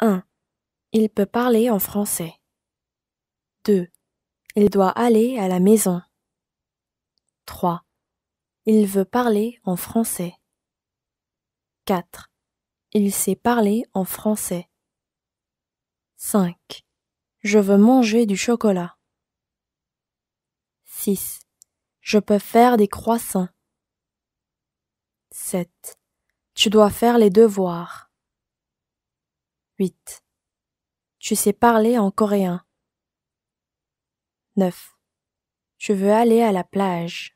1. Il peut parler en français. 2. Il doit aller à la maison. 3. Il veut parler en français. 4. Il sait parler en français. 5. Je veux manger du chocolat. 6. Je peux faire des croissants. 7. Tu dois faire les devoirs. 8. Tu sais parler en coréen. 9. Je veux aller à la plage.